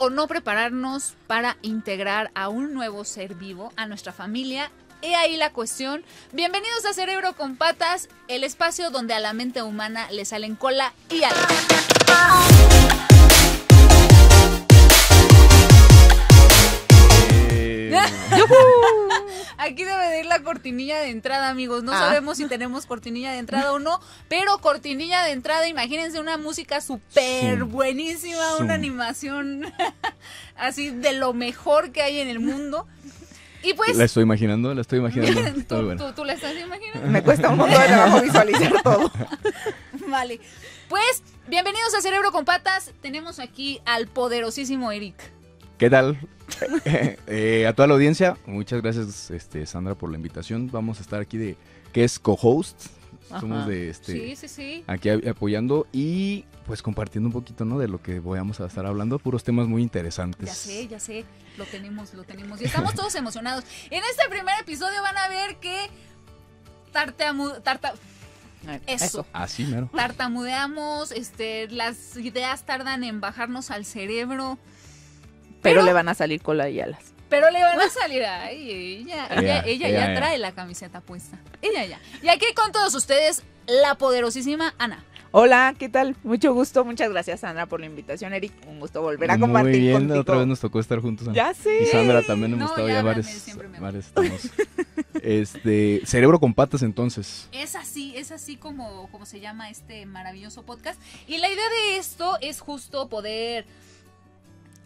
o no prepararnos para integrar a un nuevo ser vivo a nuestra familia? He ahí la cuestión. Bienvenidos a Cerebro con Patas, el espacio donde a la mente humana le salen cola y alas. Eh, Aquí debe de ir la cortinilla de entrada, amigos. No Ah. sabemos si tenemos cortinilla de entrada o no, pero cortinilla de entrada, imagínense una música súper buenísima, Zoom. una animación así de lo mejor que hay en el mundo. Y pues, la estoy imaginando, la estoy imaginando. Está muy ¿tú, buena. tú, tú la estás imaginando. Me cuesta un montón de trabajo visualizar todo. Vale. Pues, bienvenidos a Cerebro con Patas. Tenemos aquí al poderosísimo Eric. ¿Qué tal? Eh, a toda la audiencia, muchas gracias este, Sandra por la invitación. Vamos a estar aquí de que es co-host. Somos de este Sí, sí, sí. aquí apoyando y pues compartiendo un poquito, ¿no? De lo que vamos a estar hablando, puros temas muy interesantes. Ya sé, ya sé, lo tenemos, lo tenemos. Y estamos todos emocionados. En este primer episodio van a ver que tartamu, tarta, Eso. Así, mero. tartamudeamos, este, las ideas tardan en bajarnos al cerebro, Pero, le van a salir cola y alas. pero le van a salir ay, ella, ella, ya trae la camiseta puesta. Ella ya. Y aquí con todos ustedes, la poderosísima Ana. Hola, ¿qué tal? Mucho gusto. Muchas gracias, Sandra, por la invitación, Eric. Un gusto volver a compartir Muy bien, contigo. otra vez nos tocó estar juntos. Ana. Ya sé. Y Sandra también hemos No, estado ya ya varios, siempre me varios estamos. Este, cerebro con patas entonces. Es así, es así como, como se llama este maravilloso podcast. Y la idea de esto es justo poder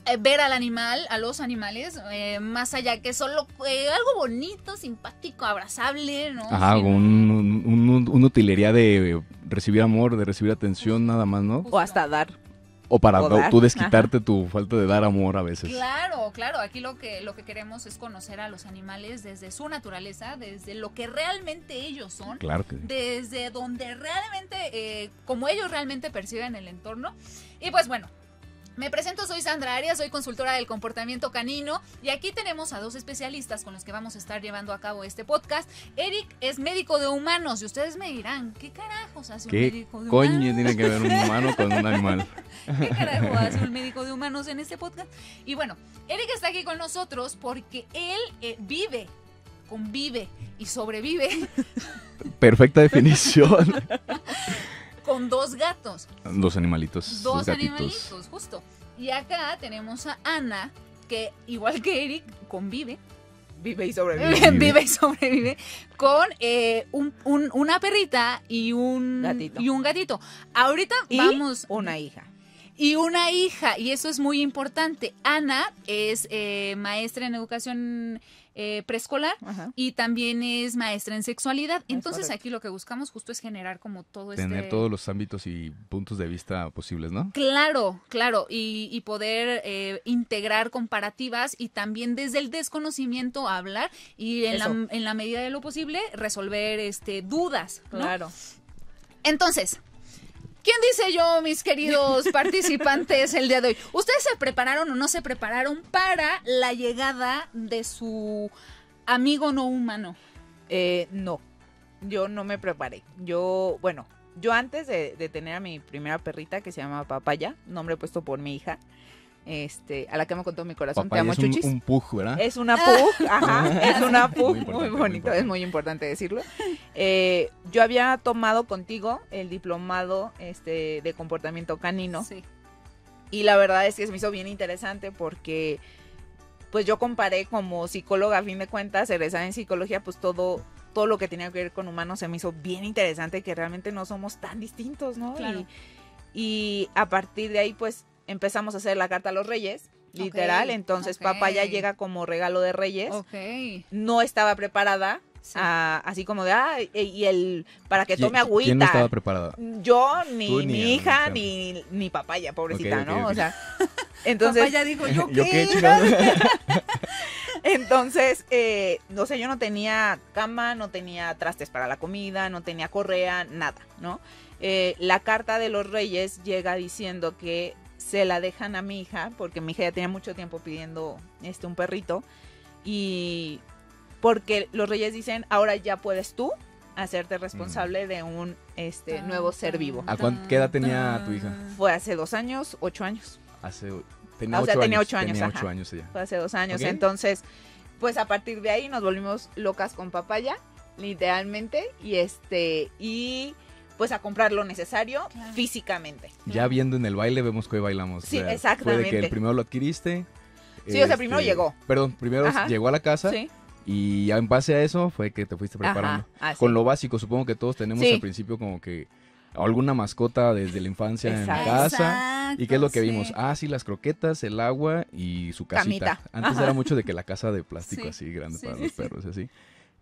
eh, ver al animal, a los animales, eh, más allá que solo eh, algo bonito, simpático, abrazable, ¿no? Ajá, Sino- un, un, un- una utilería de recibir amor, de recibir atención, nada más, ¿no? O hasta dar. O para O dar, tú desquitarte tu falta de dar amor a veces. Claro, claro, aquí lo que, lo que queremos es conocer a los animales desde su naturaleza, desde lo que realmente ellos son. Claro que sí. desde donde realmente, eh, como ellos realmente perciben el entorno. Y pues bueno. Me presento, soy Sandra Arias, soy consultora del comportamiento canino y aquí tenemos a dos especialistas con los que vamos a estar llevando a cabo este podcast. Eric es médico de humanos y ustedes me dirán, ¿qué carajos hace un ¿Qué médico de coño humanos? tiene que ver un humano con un animal? ¿Qué carajo hace un médico de humanos en este podcast? Y bueno, Eric está aquí con nosotros porque él eh, vive, convive y sobrevive Perfecta definición. con dos gatos. Dos animalitos. dos gatitos. animalitos, justo. Y acá tenemos a Ana, que igual que Eric, convive, Vive y sobrevive. Vive. vive y sobrevive, con eh, un- un- una perrita y un Gatito. y un gatito. Ahorita Y vamos. una hija. Y una hija, y eso es muy importante. Ana es eh, maestra en educación eh, preescolar. Ajá. Y también es maestra en sexualidad. Entonces correcto. aquí lo que buscamos justo es generar como todo Tener este... todos los ámbitos y puntos de vista posibles, ¿no? Claro, claro, y, y poder eh, integrar comparativas y también desde el desconocimiento hablar y en la, en la medida de lo posible resolver este dudas. ¿no? Claro. Entonces, ¿quién dice yo, mis queridos participantes, el día de hoy? ¿Ustedes se prepararon o no se prepararon para la llegada de su amigo no humano? Eh, no, yo no me preparé. Yo, bueno, yo antes de, de tener a mi primera perrita que se llama Papaya, nombre puesto por mi hija, este, a la que me contó mi corazón, Papaya te amo, es un, chuchis. un pug, ¿verdad? Es una pug, ajá, es una pug, muy, muy bonito, es muy importante decirlo. Eh, yo había tomado contigo el diplomado este, de comportamiento canino Sí. y la verdad es que se me hizo bien interesante porque pues yo comparé como psicóloga a fin de cuentas, egresada en psicología, pues todo todo lo que tenía que ver con humanos se me hizo bien interesante que realmente no somos tan distintos, ¿no? Claro. Y, y a partir de ahí pues empezamos a hacer la carta a los reyes, literal, entonces ok. papá ya llega como regalo de reyes. Ok. No estaba preparada, Sí. a- así como de, ah, y, el, para que ¿Quién- tome agüita. ¿Quién no estaba preparada? Yo, ni Tú, ni mi hija, ni, ni papaya, pobrecita, ¿no? O sea, entonces, Papá ya dijo, ¿yo qué? ¿Yo qué, chingados? entonces, eh, no sé, yo no tenía cama, no tenía trastes para la comida, no tenía correa, nada, ¿no? Eh, la carta de los reyes llega diciendo que se la dejan a mi hija, porque mi hija ya tenía mucho tiempo pidiendo este un perrito, y porque los reyes dicen, ahora ya puedes tú hacerte responsable de un este nuevo ser vivo. ¿A cuán- qué edad tenía tu hija? Fue hace dos años, ocho años. Hace Tenía Ah, o sea, ocho tenía años, ocho años, Tenía ocho años ella. Fue hace dos años. Entonces, pues a partir de ahí nos volvimos locas con papaya, literalmente. Y este, y pues a comprar lo necesario Claro. físicamente. Ya viendo en el baile vemos que hoy bailamos. Sí, Fue de que exactamente. el primero lo adquiriste. Sí, o sea, primero llegó. Perdón, primero Ajá. llegó a la casa Sí. y ya en base a eso fue que te fuiste preparando. Ajá, así. Con lo básico, supongo que todos tenemos Sí. al principio como que alguna mascota desde la infancia en Exacto. casa. ¿Y qué es lo que vimos? Ah, sí, las croquetas, el agua y su casita. Camita. Antes Ajá. era mucho de que la casa de plástico Sí. así grande Sí, para sí, los perros así.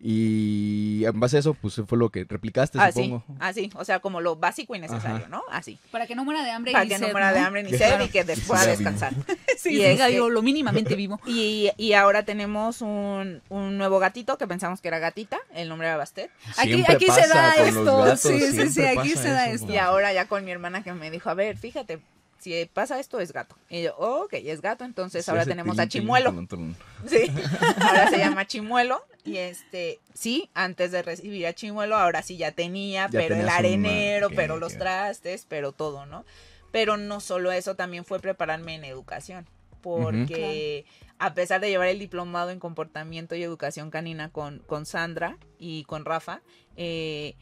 Y en base a eso, pues fue lo que replicaste, Así, supongo. así, o sea, como lo básico y necesario, Ajá. ¿no? Así. Para que no muera de hambre Para y que no sed, muera de hambre ni sed y que pueda descansar. Sí, Y este- yo lo mínimamente vivo. Y, y ahora tenemos un, un nuevo gatito que pensamos que era gatita, el nombre era Bastet. Aquí, Siempre aquí se pasa da con los esto. gatos, sí, sí, sí, aquí se da eso, esto. ¿no? Y ahora ya con mi hermana que me dijo, a ver, fíjate, si pasa esto es gato. Y yo, "Oh, ok, es gato, entonces Sí, ahora tenemos a tilín, Chimuelo. Sí, ahora se llama Chimuelo. Y este, sí, antes de recibir a Chimuelo, ahora sí ya tenía, Ya pero el arenero, pero los trastes, pero todo, ¿no? Pero no solo eso, también fue prepararme en educación. Porque a pesar de llevar el diplomado en comportamiento y educación canina con, con Sandra y con Rafa, eh,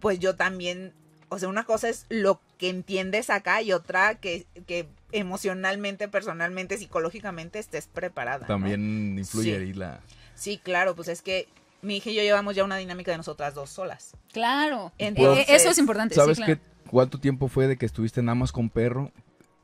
pues yo también, o sea, una cosa es lo que entiendes acá y otra que, que emocionalmente, personalmente, psicológicamente estés preparada. ¿no? También influye Sí. ahí la... Sí, claro, pues es que mi hija y yo llevamos ya una dinámica de nosotras dos solas. Claro. Entonces, Eh, eso es importante. ¿Sabes sí, claro. qué? ¿Cuánto tiempo fue de que estuviste nada más con perro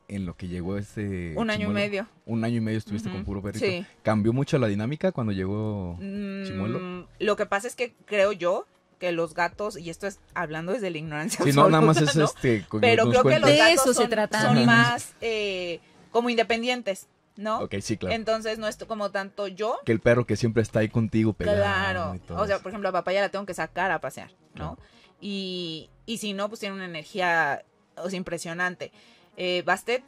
en lo que llegó este... Un año y medio. Un año y medio estuviste con puro perrito. sí. ¿Cambió mucho la dinámica cuando llegó Mm, Chimuelo? Lo que pasa es que creo yo que los gatos, y esto es hablando desde la ignorancia. Sí, no, nada más es este... con- Pero creo que los. De gatos se son, trata. son Ujú. más eh, como independientes, ¿no? Ok, sí, claro. Entonces no es como tanto yo. Que el perro que siempre está ahí contigo pegado Claro. O sea, por ejemplo, a papaya la tengo que sacar a pasear, ¿no? Y, y si no, pues tiene una energía o sea, impresionante. Eh, Bastet,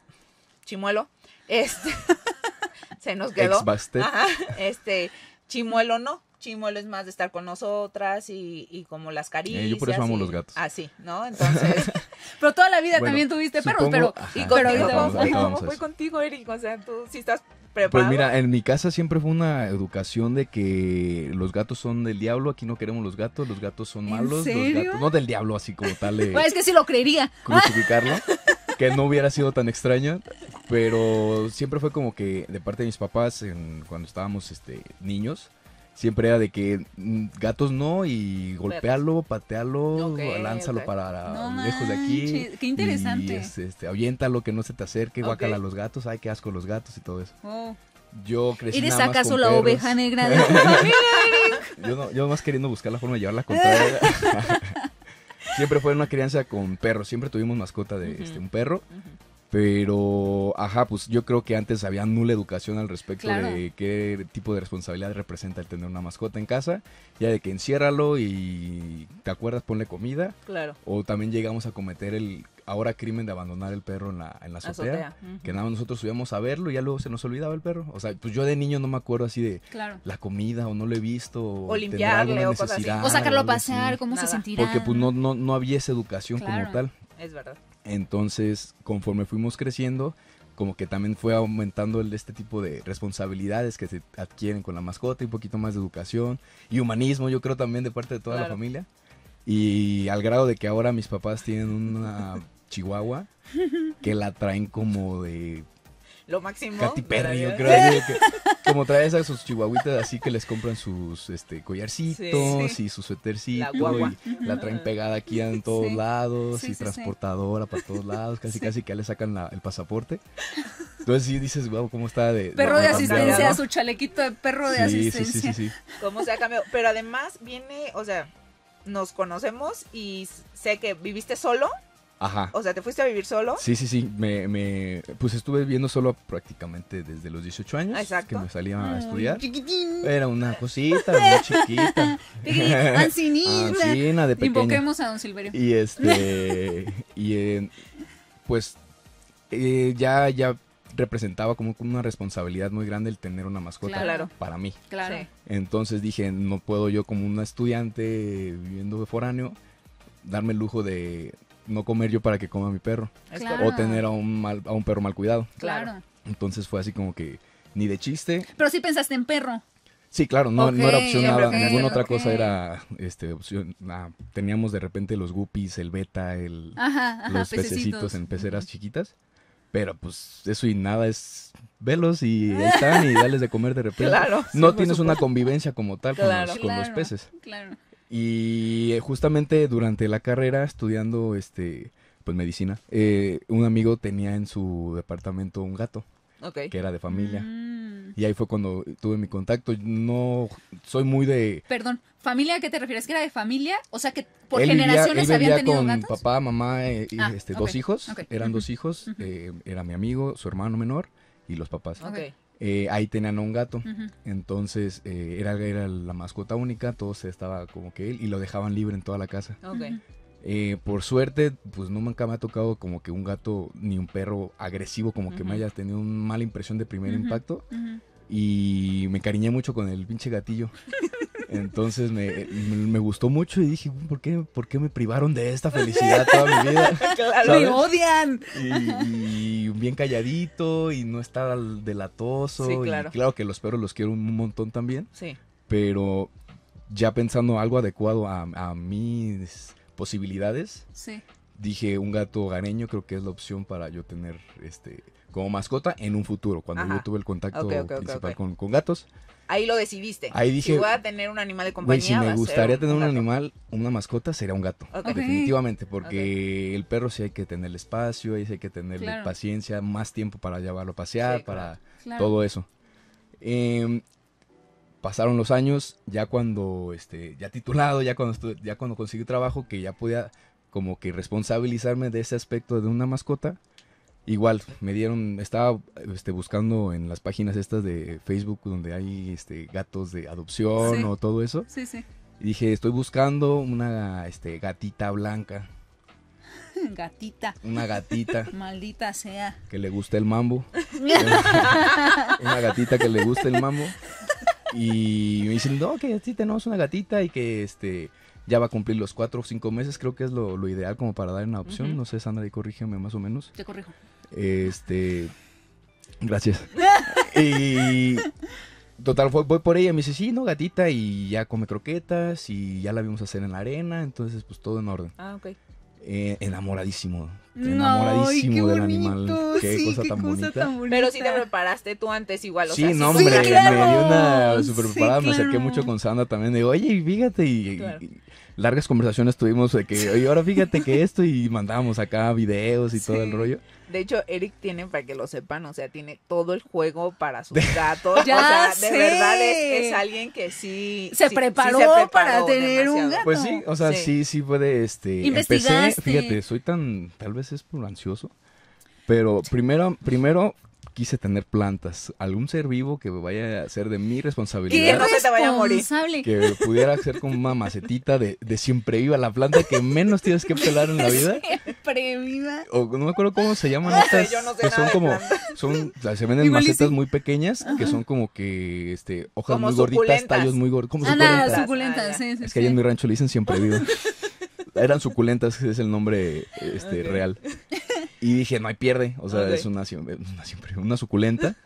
Chimuelo, este, se nos quedó. Ex-Bastet. Ajá, este, Chimuelo no. Chimuelo es más de estar con nosotras y, y como las caricias. Eh, yo por eso amo y- los gatos. Así, ¿no? Entonces, Pero toda la vida Bueno, también tuviste perros, pero. Ajá. y contigo, ahorita ¿cómo vamos- fue? ahorita ¿Cómo vamos a fue eso. contigo, Eric? O sea, tú sí estás Pues preparado. mira, en mi casa siempre fue una educación de que los gatos son del diablo, aquí no queremos los gatos, los gatos son ¿En malos, los serio? gatos, no del diablo así como tal de Pues es que sí lo creería. crucificarlo, que no hubiera sido tan extraño, pero siempre fue como que de parte de mis papás en- cuando estábamos este niños, siempre era de que mm, gatos no y golpealo, patealo, Ok, lánzalo para No lejos de aquí. qué interesante. Y es, este, aviéntalo, que no se te acerque, guácala a los gatos, ay, qué asco los gatos y todo eso. Oh. Yo crecí ¿Eres nada más acaso con la perros. oveja negra de? Yo, no, yo más queriendo buscar la forma de llevarla contraria. siempre fue una crianza con perros. Siempre tuvimos mascota de este, un perro. Pero, ajá, pues yo creo que antes había nula educación al respecto Claro. de qué tipo de responsabilidad representa el tener una mascota en casa. Ya de que enciérralo y te acuerdas, ponle comida. Claro. O también llegamos a cometer el ahora crimen de abandonar el perro en la, en la azotea. Que nada más nosotros subíamos a verlo y ya luego se nos olvidaba el perro. O sea, pues yo de niño no me acuerdo así de Claro. la comida o no lo he visto. O tendrá limpiarle o cosas así. O sacarlo a pasear, cómo se sentirá. Porque pues no, no, no había esa educación Claro. como tal. Es verdad. Entonces, conforme fuimos creciendo, como que también fue aumentando el, este tipo de responsabilidades que se adquieren con la mascota y un poquito más de educación y humanismo, yo creo también de parte de toda la familia. Y al grado de que ahora mis papás tienen una chihuahua que la traen como de Lo máximo. Katy Perry, yo creo. que- como trae esas sus chihuahuitas así que les compran sus este collarcitos Sí. y su suétercito La y la traen pegada aquí en todos Sí. lados Sí, y sí, sí. transportadora para todos lados, casi Sí. casi que ya le sacan la- el pasaporte. Entonces sí dices, wow, cómo está de Perro de asistencia, su chalequito de perro de sí, sí, sí, asistencia. sí, sí. cómo se ha cambiado. Pero además viene, o sea, nos conocemos y sé que viviste solo, Ajá. o sea, te fuiste a vivir solo. Sí, sí, sí, me, me, pues estuve viviendo solo prácticamente desde los 18 años Exacto. que me salía a Ay, estudiar. Chiquitín. Era una cosita muy chiquita. Ancinita. Ancina de pequeña. Invoquemos a don Silverio. Y este, y eh, pues eh, ya, ya representaba como una responsabilidad muy grande el tener una mascota Claro. para mí. Claro. Entonces dije, no puedo yo como un estudiante viviendo de foráneo darme el lujo de no comer yo para que coma mi perro Claro. o tener a un, mal- a un perro mal cuidado. Claro. Entonces fue así como que ni de chiste. Pero sí pensaste en perro. Sí, claro, no, no era opción nada. Ninguna otra cosa era este, opción. teníamos de repente los guppies, el beta, el, Ajá, ajá, los pececitos en peceras chiquitas. Pero pues eso y nada es velos y ahí están y darles de comer de repente. Claro. no tienes una convivencia como tal con, los, con los peces. Claro. Y eh, justamente durante la carrera, estudiando este pues medicina, eh, un amigo tenía en su departamento un gato Ok. que era de familia. Mm. Y ahí fue cuando tuve mi contacto. No soy muy de... Perdón, ¿familia a qué te refieres? ¿Que era de familia? O sea, que por él vivía, generaciones él vivía habían tenido con gatos. papá, mamá eh, y Ah, este, dos hijos. ok, Eran dos hijos. eh, era mi amigo, su hermano menor y los papás. Ok. Eh, ahí tenían un gato. Entonces eh, era, era la mascota única, todo se estaba como que él y lo dejaban libre en toda la casa. Eh, por suerte, pues nunca me ha tocado como que un gato ni un perro agresivo, como que me haya tenido una mala impresión de primer impacto. Y me encariñé mucho con el pinche gatillo. Entonces me, me- me gustó mucho y dije, ¿por qué, ¿por qué me privaron de esta felicidad toda mi vida? Claro. ¡Me odian! Y, y bien calladito y no estar delatoso. Sí, y claro. claro que los perros los quiero un montón también, Sí. pero ya pensando algo adecuado a, a mis posibilidades, Sí. dije un gato hogareño creo que es la opción para yo tener este como mascota en un futuro, cuando Ajá. yo tuve el contacto principal. Con, con gatos. Ahí lo decidiste. Ahí dije, Si voy a tener un animal de compañía. si va me gustaría tener un animal, una mascota, sería un gato. Definitivamente, porque el perro sí hay que tenerle espacio, ahí sí hay que tenerle Claro. paciencia, más tiempo para llevarlo a pasear, Sí, para Claro. todo eso. Em, pasaron los años, ya cuando, este, ya titulado, ya cuando, ya cuando conseguí trabajo, que ya podía como que responsabilizarme de ese aspecto de una mascota. Igual, me dieron, estaba este, buscando en las páginas estas de Facebook donde hay este, gatos de adopción Sí. o todo eso. Sí, sí. Y dije, estoy buscando una este, gatita blanca, Gatita. una gatita Maldita sea. que le guste el mambo. una gatita que le guste el mambo. Y me dicen, no, que sí tenemos una gatita y que este ya va a cumplir los cuatro o cinco meses. Creo que es lo, lo ideal como para dar una opción. Ujú. No sé, Sandra, y corrígeme más o menos. Te corrijo. Este. Gracias. Y. Total, voy, voy por ella. Me dice, sí, no, gatita. Y ya come croquetas. Y ya la vimos hacer en la arena. Entonces, pues todo en orden. Ah, ok. Eh, enamoradísimo. No, Enamoradísimo qué del bonito, animal. Qué sí, cosa qué tan cosa bonita. tan bonita. Pero si te preparaste tú antes igual. O Sí, sea, no, sí, hombre, Sí, claro. me dio una super Sí, preparada, me acerqué mucho con Sandra también, digo, oye, y fíjate, y, y- Claro. y largas conversaciones tuvimos de que, oye, ahora fíjate que esto, y mandábamos acá videos y todo el rollo. De hecho, Eric tiene, para que lo sepan, o sea, tiene todo el juego para sus gatos. Ya o sea, de verdad es, es alguien que sí Se sí- sí preparó preparó para tener un gato. Pues sí, o sea, Sí. sí, sí fue de este. Investigaste. Empecé, fíjate, soy tan, tal vez es por ansioso, pero primero, primero quise tener plantas, algún ser vivo que vaya a ser de mi ¡Qué responsabilidad. no se te vaya a morir. responsable! Que pudiera ser como una macetita de, de siempre viva, la planta que menos tienes que pelar en la vida. Siempre viva. O no me acuerdo cómo se llaman No sé, estas, yo no sé que son como, son, o sea, se venden macetas sí. muy pequeñas, que son como que, este, hojas Como muy gorditas, tallos muy gordos, como Anda, suculentas. suculentas, Ah, sí, sí, Es que allá en mi rancho le dicen siempre vivo. Eran suculentas, ese es el nombre este, Ok. real. Y dije, no hay pierde. O sea, Ok. es una, una siempre, una suculenta.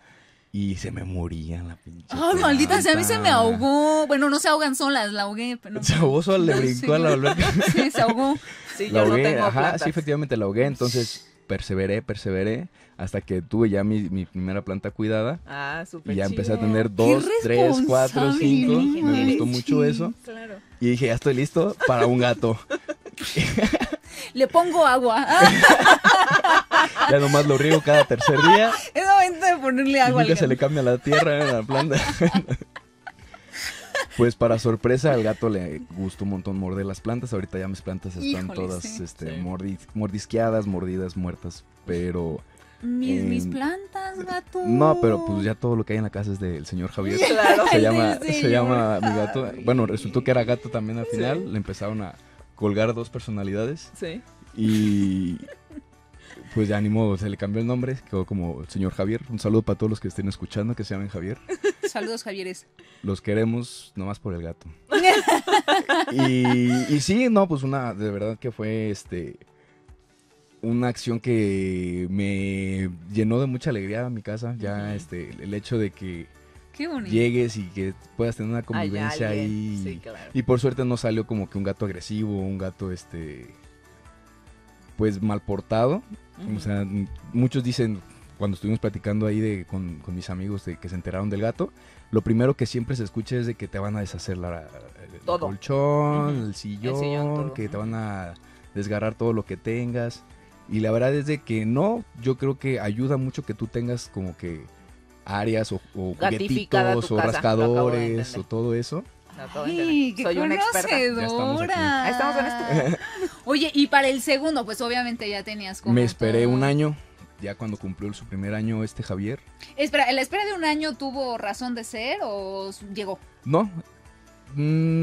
Y se me moría la pinche. Ay, maldita sea, a mí se me ahogó. Bueno, no se ahogan solas, la ahogué. Pero... Se ahogó sola, le brincó a la alberca. Sí, se ahogó. Sí, La yo no ahogué, tengo ajá, plantas. sí, efectivamente la ahogué. Entonces perseveré, perseveré. Hasta que tuve ya mi, mi primera planta cuidada. Ah, súper Y ya chido. empecé a tener dos, tres, cuatro, cinco. Me gustó mucho eso. Claro. Y dije, ya estoy listo para un gato. Le pongo agua. Ya nomás lo riego cada tercer día. es momento de ponerle Y agua al nunca se le cambia la tierra en la planta. Pues para sorpresa al gato le gustó un montón morder las plantas. Ahorita ya mis plantas están Híjole, todas sí. este, Sí. mordi- mordisqueadas, mordidas, muertas. Pero Mis, mis Eh, plantas, gato. no, pero pues ya todo lo que hay en la casa es del señor Javier. Claro. Se llama, se llama mi gato. Bueno, resultó que era gato también al final. Le empezaron a colgar dos personalidades. Sí. Y pues ya ni modo, se le cambió el nombre, quedó como el señor Javier. Un saludo para todos los que estén escuchando, que se llamen Javier. Saludos, Javieres. Los queremos nomás por el gato. Y, y sí, no, pues una, de verdad que fue este una acción que me llenó de mucha alegría a mi casa. Ya este, el hecho de que Qué bonito. llegues y que puedas tener una convivencia ahí. Sí, claro. Y por suerte no salió como que un gato agresivo, un gato este pues mal portado. O sea, muchos dicen cuando estuvimos platicando ahí de, con, con mis amigos de que se enteraron del gato, lo primero que siempre se escucha es de que te van a deshacer la, el Todo. colchón, el sillón, sillón, todo. que te van a desgarrar todo lo que tengas. Y la verdad es de que no, yo creo que ayuda mucho que tú tengas como que áreas o, o juguetitos o casa, de rascadores o todo eso. No, Ay, qué Soy una experta. conocedora. estamos aquí. Ahí estamos en este. Oye, y para el segundo, pues obviamente ya tenías como. Me esperé todo- un año, ya cuando cumplió su primer año este Javier. Espera, ¿la espera de un año tuvo razón de ser o llegó? No.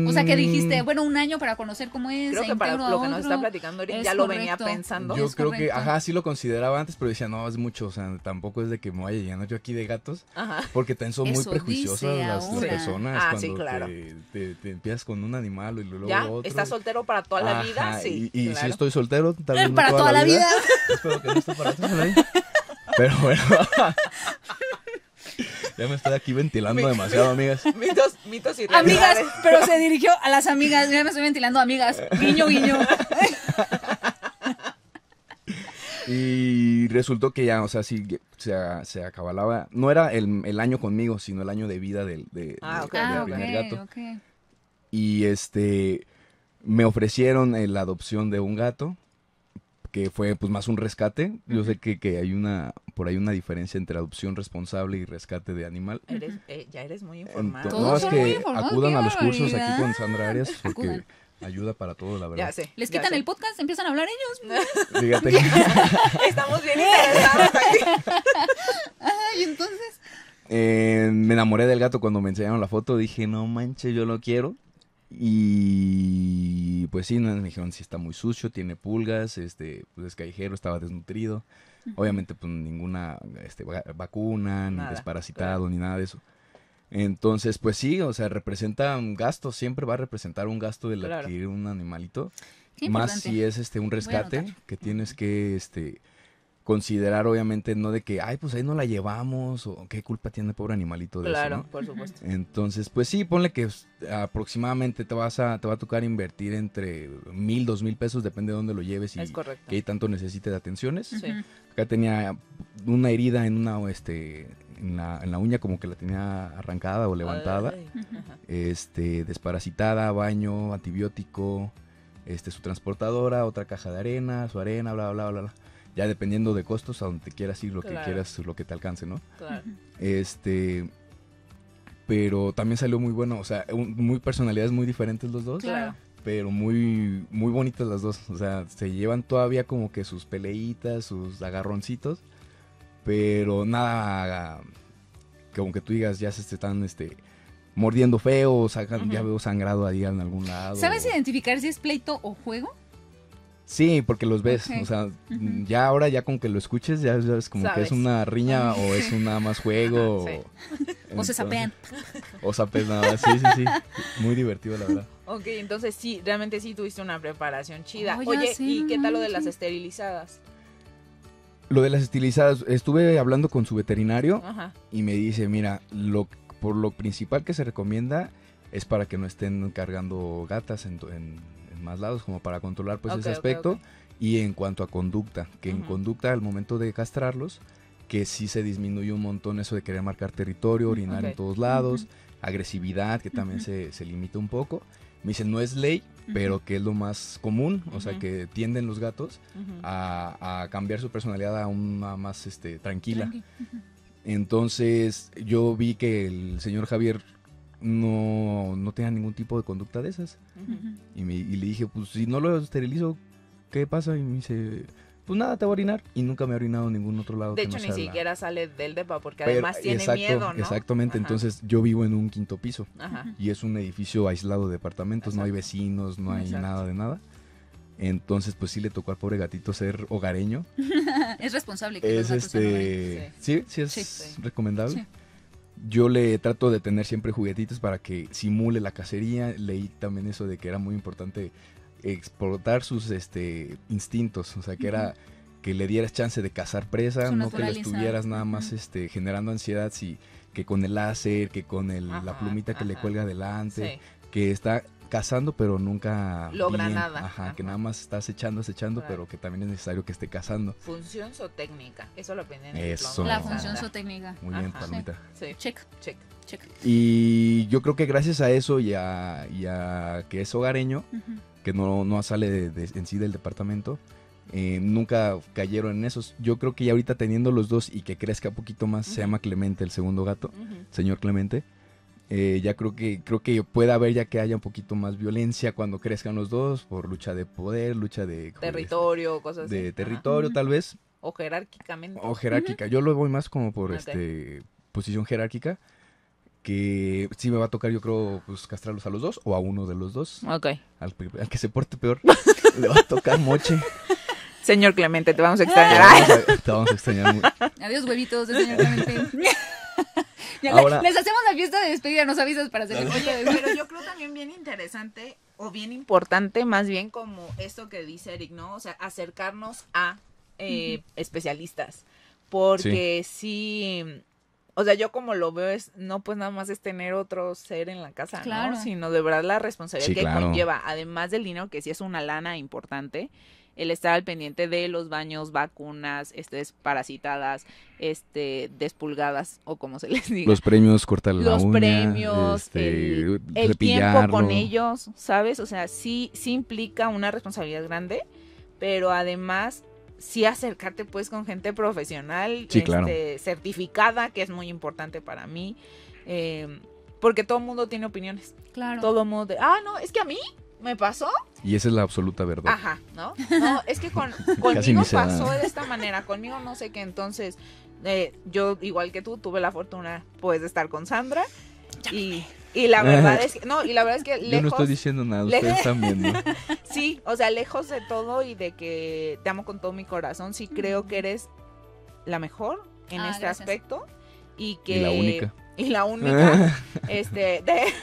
O sea, que dijiste, Mm, bueno, un año para conocer cómo es. Creo que para lo que nos está platicando ahorita Es ya lo venía pensando. Yo es creo que, ajá, sí lo consideraba antes, pero decía, no, es mucho, o sea, tampoco es de que me vaya llenar yo aquí de gatos, Ajá. porque también son muy prejuiciosas las, personas Ah, sí, cuando claro. te, te- te empiezas con un animal y luego Ya, otro. ¿estás soltero para toda la Ajá, vida? Sí. Y, y claro. si estoy soltero, tal vez no Para toda la vida. Espero que no esté para toda la vida. Pero bueno. ya me estoy aquí ventilando demasiado, amigas. Mitos, mitos y Amigas, pero se dirigió a las amigas. Ya me estoy ventilando, amigas. Guiño, guiño. Y resultó que ya, o sea, sí, se, se acabalaba. No era el, el año conmigo, sino el año de vida del, de, Ah, de- ok, del Ah, primer gato. Y este, me ofrecieron eh, la adopción de un gato, que fue pues más un rescate. Yo sé que, que hay una, por ahí una diferencia entre adopción responsable y rescate de animal. Eres, eh, ya eres muy informado. Ento- Todos no, es son muy que informados, acudan a los cursos aquí con Sandra Arias porque Acudan. ayuda para todo, la verdad. Ya sé. Les ya quitan sé. el podcast, empiezan a hablar ellos. Fíjate que- Estamos bien interesados aquí. Ay, entonces. Eh, me enamoré del gato cuando me enseñaron la foto. Dije, no manches, yo lo quiero. Y pues sí, no, me dijeron, sí está muy sucio, tiene pulgas, este, pues es callejero, estaba desnutrido. Obviamente, pues ninguna este, va- vacuna, ni desparasitado, ni nada de eso. Entonces, pues sí, o sea, representa un gasto, siempre va a representar un gasto del Claro. adquirir un animalito. Qué Más importante. si es este un rescate que tienes que este considerar obviamente no de que ay pues ahí no la llevamos o qué culpa tiene el pobre animalito de Claro, eso, ¿no? por supuesto. Entonces, pues sí, ponle que aproximadamente te vas a te va a tocar invertir entre mil, dos mil pesos, depende de dónde lo lleves y qué tanto necesite de atenciones. Sí. Acá tenía una herida en una este en la, en la uña como que la tenía arrancada o levantada Ay, este, desparasitada, baño, antibiótico, este, su transportadora, otra caja de arena, su arena, bla, bla, bla, bla. Ya dependiendo de costos, a donde te quieras ir, lo que quieras, lo que te alcance, ¿no? Claro. Este, pero también salió muy bueno, o sea, un- muy personalidades muy diferentes los dos, Claro. pero muy, muy bonitas las dos. O sea, se llevan todavía como que sus peleitas, sus agarroncitos, pero nada, como que tú digas, ya se están, este, mordiendo feo, sacan, ya veo sangrado ahí en algún lado. ¿Sabes identificar si es pleito o juego? Sí, porque los ves, o sea, ya ahora ya con que lo escuches, ya sabes como que es una riña o es un nada más juego. Sí. O se sapean. O sapean nada más, sí, sí, sí. Muy divertido, la verdad. Ok, entonces sí, realmente sí tuviste una preparación chida. Oh, Oye, sé, ¿y no qué tal lo de las esterilizadas? Lo de las estilizadas, estuve hablando con su veterinario Ajá. y me dice, mira, lo, por lo principal que se recomienda es para que no estén cargando gatas en- en más lados, como para controlar pues ese aspecto. Y en cuanto a conducta, que en conducta al momento de castrarlos, que sí se disminuye un montón eso de querer marcar territorio, orinar en todos lados, agresividad, que también se, se limita un poco. Me dice, no es ley, pero que es lo más común, o sea, que tienden los gatos a, a cambiar su personalidad a una más este, tranquila. Tranqui. Entonces yo vi que el señor Javier no, no tenía ningún tipo de conducta de esas. Y, me- y le dije, pues si no lo esterilizo, ¿qué pasa? Y me dice, pues nada, te voy a orinar. Y nunca me ha orinado en ningún otro lado. De que hecho, no ni la- siquiera sale del depa porque Pero- además tiene exacto, miedo, ¿no? Exactamente, Ajá. entonces yo vivo en un quinto piso. Ajá. Y es un edificio aislado de departamentos, no hay vecinos, no hay Exacto. nada de nada. Entonces, pues sí le tocó al pobre gatito ser hogareño. Es responsable que los es gatos este sí sí es. Sí. recomendable Sí. Yo le trato de tener siempre juguetitos para que simule la cacería. Leí también eso de que era muy importante explotar sus este instintos o sea que era que le dieras chance de cazar presa, Su no que le estuvieras nada más este generando ansiedad si que con el láser, que con el, la plumita que le cuelga adelante, Sí. que está cazando pero nunca Logra bien. nada. Ajá, que nada más está acechando, acechando, Claro. pero que también es necesario que esté cazando. Función zootécnica. Eso lo aprendí en el Eso. La función zootécnica. Muy bien. Sí, Check, check. check. Y yo creo que gracias a eso y a, y a que es hogareño, que no, no sale de- de- en sí del departamento, eh, nunca cayeron en esos. Yo creo que ya ahorita teniendo los dos y que crezca un poquito más, se llama Clemente, el segundo gato, señor Clemente. Eh, ya creo que creo que puede haber ya que haya un poquito más violencia cuando crezcan los dos por lucha de poder, lucha de Territorio, cosas así. de territorio tal vez O jerárquicamente. o jerárquica. Yo lo voy más como por este posición jerárquica que sí me va a tocar yo creo pues castrarlos a los dos o a uno de los dos. Ok. Al, que se porte peor le va a tocar moche. Señor Clemente, te vamos a Te extrañar. vamos a, te vamos a extrañar mucho. Adiós, huevitos del señor Clemente. Ya le- Ahora- les hacemos la fiesta de despedida, nos avisas para hacer el Oye, pero yo creo también bien interesante o bien importante, más bien como esto que dice Eric, ¿no? O sea, acercarnos a eh, especialistas. Porque sí. o sea, yo como lo veo es, no pues nada más es tener otro ser en la casa, Claro. ¿no? Sino de verdad la responsabilidad Sí, que claro. conlleva, además del dinero, que sí es una lana importante, el estar al pendiente de los baños, vacunas, este, desparasitadas, este, despulgadas, o como se les diga Los premios, cortar la los uña, premios, este, el, el tiempo con ellos, ¿sabes? O sea, sí, sí implica una responsabilidad grande, pero además sí acercarte pues con gente profesional, Sí, claro. este, certificada, que es muy importante para mí, eh, porque todo el mundo tiene opiniones, Claro. todo el mundo, de, ah, no, es que a mí me pasó, Y esa es la absoluta verdad. ajá, ¿no? No, es que con, conmigo pasó de esta manera, conmigo no sé qué, entonces eh, yo igual que tú tuve la fortuna pues de estar con Sandra y, y la verdad es que no y la verdad es que Yo no lejos estoy diciendo nada, ustedes están viendo. sí o sea lejos de todo y de que te amo con todo mi corazón sí creo que eres la mejor en Ah, este gracias. aspecto y que Y la única. Y la única este de-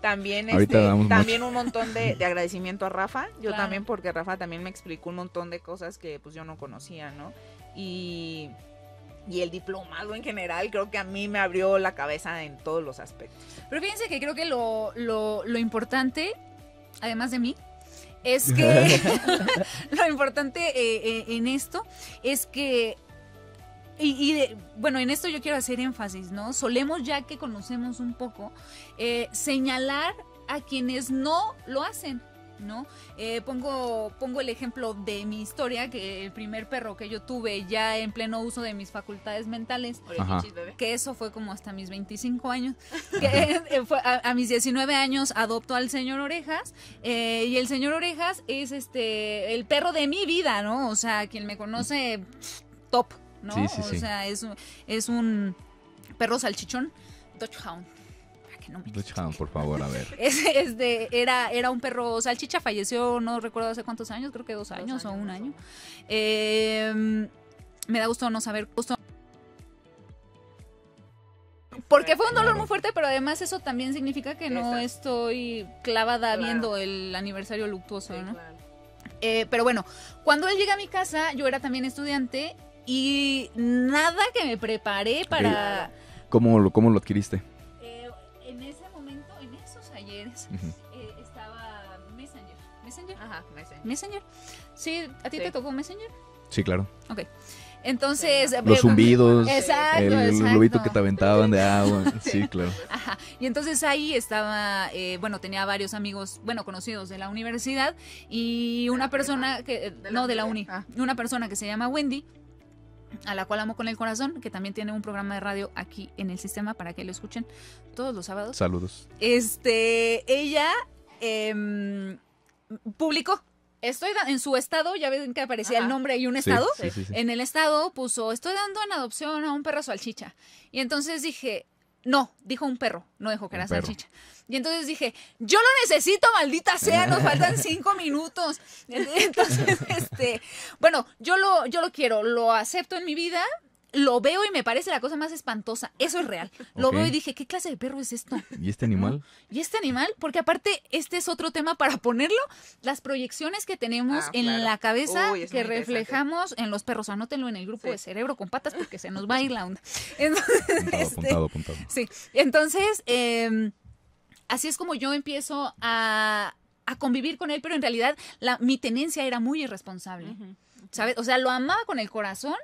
también este, también un montón de, de agradecimiento a Rafa. Yo Claro. también porque Rafa también me explicó un montón de cosas que pues yo no conocía no y y el diplomado en general creo que a mí me abrió la cabeza en todos los aspectos. Pero fíjense que creo que lo, lo, lo importante, además de mí, es que lo importante eh, eh, en esto es que, y, y de- bueno, en esto yo quiero hacer énfasis, ¿no? Solemos ya que conocemos un poco, eh, señalar a quienes no lo hacen. ¿No? Eh, pongo, pongo el ejemplo de mi historia, que el primer perro que yo tuve ya en pleno uso de mis facultades mentales, que eso fue como hasta mis 25 años. Que, eh, fue a, a mis 19 años adopto al señor Orejas eh, y el señor Orejas es este el perro de mi vida, ¿no? O sea, quien me conoce top, ¿no? Sí, sí, o sí. sea, es un, es un perro salchichón, Dutch Hound. No me Dutch Hound, por favor, a ver. es, es de- era, era un perro salchicha, falleció, no recuerdo hace cuántos años, creo que dos Dos años, o un año. Eh, me da gusto no saber gusto. Porque fue un dolor Claro. muy fuerte, pero además eso también significa que no estoy clavada Claro. viendo el aniversario luctuoso, Sí, ¿no? claro. Eh, pero bueno, cuando él llega a mi casa, yo era también estudiante y nada que me preparé para... ¿Cómo lo, cómo lo adquiriste? Eh, en ese momento, en esos ayeres, eh, estaba Messenger. Messenger. Ajá, me sé. Messenger. Sí, ¿a ti Sí. te tocó Messenger? Sí, claro. Entonces... Sí, eh, Los eh, zumbidos, Exacto, el exacto. globito que te aventaban de agua. Sí, claro. Ajá. Y entonces ahí estaba, eh, bueno, tenía varios amigos, bueno, conocidos de la universidad y una persona que, eh, ¿De la no, de la uni? uni, Ah. una persona que se llama Wendy, a la cual amo con el corazón, que también tiene un programa de radio aquí en el sistema para que lo escuchen todos los sábados. Saludos. Este, ella em, publicó, estoy en su estado, ya ven que aparecía Ajá. el nombre y un Sí, estado. Sí, sí, sí. En el estado puso, estoy dando en adopción a un perro salchicha. Y entonces dije, no, dijo un perro, no dijo que Un era perro. salchicha. Y entonces dije, yo lo necesito, maldita sea, nos faltan cinco minutos. Entonces, este, bueno, yo lo, yo lo quiero, lo acepto en mi vida. Lo veo y me parece la cosa más espantosa. Eso es real. Lo veo y dije, ¿qué clase de perro es esto? ¿Y este animal? Y este animal, porque aparte, este es otro tema para ponerlo, las proyecciones que tenemos Ah, en claro. la cabeza Uy, que reflejamos en los perros. Anótenlo en el grupo Sí. de cerebro con patas porque se nos va a ir la onda. Entonces, Apuntado, este, apuntado, apuntado. Sí, entonces, eh, así es como yo empiezo a, a convivir con él, pero en realidad la, mi tenencia era muy irresponsable. ¿Sabes? O sea, lo amaba con el corazón,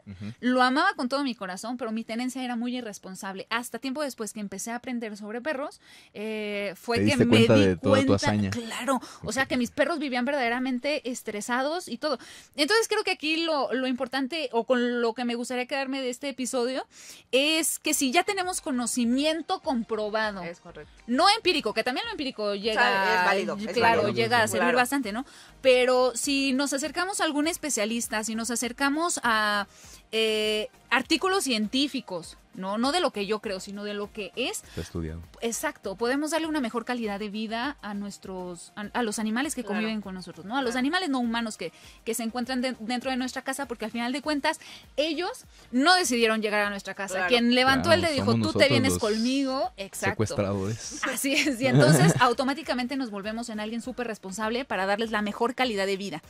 lo amaba con todo mi corazón, pero mi tenencia era muy irresponsable. Hasta tiempo después que empecé a aprender sobre perros, eh, fue Te que diste me cuenta di de toda tu cuenta, hazaña. claro, o sea que mis perros vivían verdaderamente estresados y todo. Entonces creo que aquí lo, lo importante o con lo que me gustaría quedarme de este episodio es que si ya tenemos conocimiento comprobado, Es correcto. no empírico, que también lo empírico llega, Sabe, es válido, es claro, válido. llega a servir Claro. bastante, ¿no? Pero si nos acercamos a algún especialista, si nos acercamos a eh, artículos científicos, no, no de lo que yo creo, sino de lo que es, Está estudiado. exacto, podemos darle una mejor calidad de vida a nuestros, a, a los animales que Claro. conviven con nosotros, ¿no? A los Claro. animales no humanos que, que se encuentran de- dentro de nuestra casa, porque al final de cuentas, ellos no decidieron llegar a nuestra casa. Claro. Quien levantó el dedo dijo, tú te vienes los conmigo, exacto. Secuestradores. Así es, y entonces automáticamente nos volvemos en alguien súper responsable para darles la mejor calidad de vida.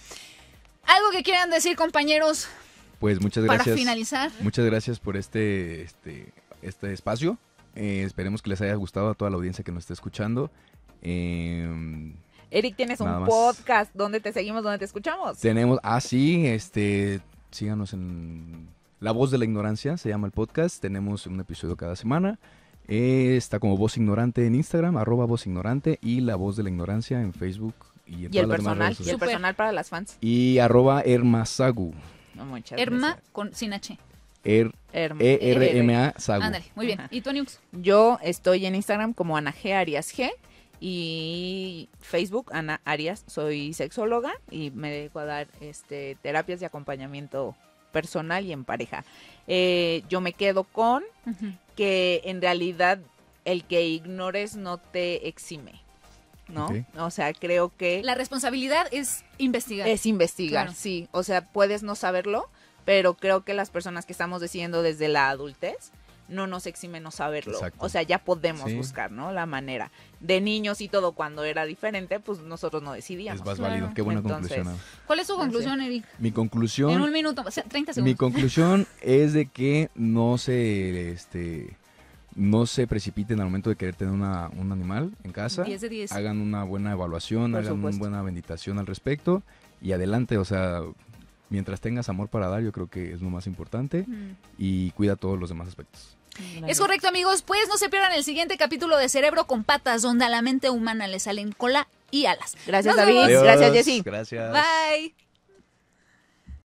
Algo que quieran decir, compañeros, Pues muchas para gracias. finalizar. Muchas gracias por este, este, este espacio. Eh, esperemos que les haya gustado a toda la audiencia que nos está escuchando. Eh, Eric, tienes Nada un más. podcast donde te seguimos, donde te escuchamos. tenemos, ah, sí, este, síganos en La Voz de la Ignorancia, se llama el podcast. Tenemos un episodio cada semana. Eh, está como Voz Ignorante en Instagram, arroba Voz Ignorante, y La Voz de la Ignorancia en Facebook y en Y el personal, y el personal para las fans. Y arroba Ermasagu. No, muchas Herma gracias. con sin H. Er-. E-R-M-A Sagu. Ándale, muy bien. Ajá. ¿Y tú, Aniux? Yo estoy en Instagram como Ana G. Arias G. Y Facebook, Ana Arias, soy sexóloga y me dedico a dar este, terapias de acompañamiento personal y en pareja. Eh, yo me quedo con que en realidad el que ignores no te exime, ¿no? O sea, creo que La responsabilidad es investigar. es investigar, Claro. sí. O sea, puedes no saberlo, pero creo que las personas que estamos decidiendo desde la adultez no nos exime no saberlo. Exacto. O sea, ya podemos Sí. buscar, ¿no? La manera. De niños y todo, cuando era diferente, pues nosotros no decidíamos. Es más Claro. válido. Qué buena Entonces, conclusión. ¿Cuál es tu Así. conclusión, Eric? Mi En conclusión un minuto, o sea, 30 Mi segundos. conclusión es de que no se, este, no se precipiten al momento de querer tener una- un animal en casa. 10 de 10. Hagan una buena evaluación, Por hagan una buena meditación al respecto y adelante. O sea, mientras tengas amor para dar, yo creo que es lo más importante Mm. y cuida todos los demás aspectos. Es correcto, amigos. Pues no se pierdan el siguiente capítulo de Cerebro con Patas, donde a la mente humana le salen cola y alas. Gracias, Nos David. vemos. Gracias, Jessy. Gracias. Bye.